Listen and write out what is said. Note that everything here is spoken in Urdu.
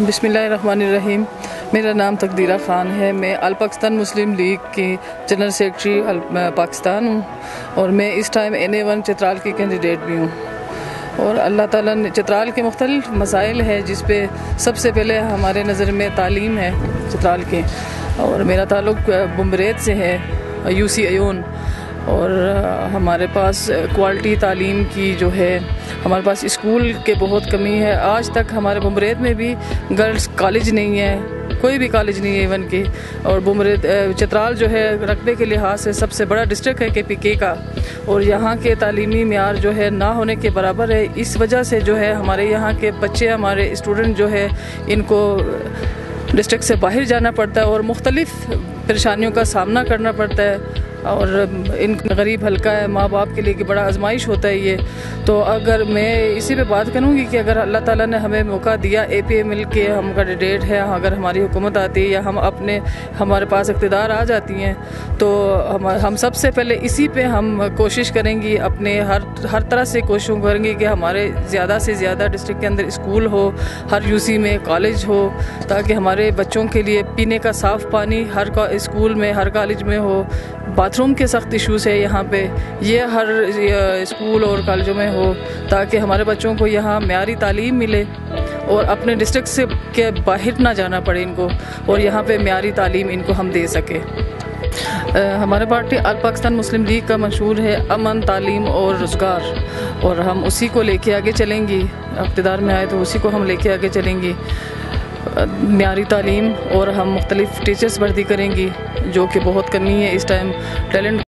بسم اللہ الرحمن الرحیم۔ میرا نام تقدیرہ خان ہے۔ میں پاکستان مسلم لیگ کی جنرل سیکرٹری پاکستان ہوں اور میں اس time N A one Chitral کی کینڈیڈیٹ بھی ہوں۔ اور اللہ تعالیٰ نے چترال کے مختلف مسائل ہے جس پہ سب سے پہلے ہمارے نظر میں تعلیم ہے چترال کے۔ اور میرا تعلق بمبریت سے ہے، یو سی ایون اور ہمارے پاس کوالٹی تعلیم کی جو ہے، ہمارے پاس اسکول کے بہت کمی ہے۔ آج تک ہمارے بمبریت میں بھی گرلز کالج نہیں ہے، کوئی بھی کالج نہیں ہے ایون کی اور بمریت چترال جو ہے، رقبے کے لحاظ سے سب سے بڑا ڈسٹرکٹ ہے کے پی کے کا۔ اور یہاں کے تعلیمی معیار جو ہے نہ ہونے کے برابر ہے۔ اس وجہ سے جو ہے، ہمارے یہاں کے بچے، ہمارے اسٹوڈنٹ جو ہے، ان کو ڈسٹرکٹ سے باہر جانا پڑتا ہے اور مختلف پریشانیوں کا سامنا کرنا پڑتا ہے۔ اور ان غریب حلقہ ہے، ماں باپ کے لیے کہ بڑا آزمائش ہوتا ہے یہ۔ تو اگر میں اسی پہ بات کروں گی کہ اگر اللہ تعالیٰ نے ہمیں موقع دیا اے پی اے مل کے، ہم کینڈیڈیٹ ہیں اگر ہماری حکومت آتی ہے یا ہم اپنے، ہمارے پاس اقتدار آ جاتی ہیں، تو ہم سب سے پہلے اسی پہ ہم کوشش کریں گی، اپنے ہر ہر طرح سے کوششوں کریں گی کہ ہمارے زیادہ سے زیادہ ڈسٹرکٹ کے اندر اسکول ہو، ہر یو سی میں کالج ہو، تاکہ ہمارے بچوں کے لیے پینے کا صاف پانی ہر اسکول میں، ہر کالج میں ہو۔ باتھ روم کے سخت ایشوز ہے یہاں پہ۔ یہ ہر اسکول اور کالجوں میں ہو تاکہ ہمارے بچوں کو یہاں معیاری تعلیم ملے اور اپنے ڈسٹرکٹ سے کے باہر نہ جانا پڑے ان کو اور یہاں پہ معیاری تعلیم ان کو ہم دے سکیں۔ ہمارے پارٹی آل پاکستان مسلم لیگ کا مشہور ہے امن، تعلیم اور روزگار اور ہم اسی کو لے کے آگے چلیں گی۔ اقتدار میں آئے تو اسی کو ہم لے کے آگے چلیں گی۔ معیاری تعلیم اور ہم مختلف ٹیچرز بھرتی کریں گی جو کہ بہت کمی ہے اس ٹائم ٹیلنٹ